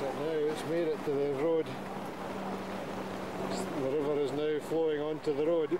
Now it's made it to the road. The river is now flowing onto the road.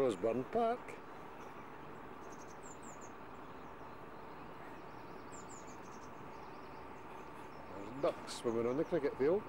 Roseburn Park. There's ducks swimming on the cricket field.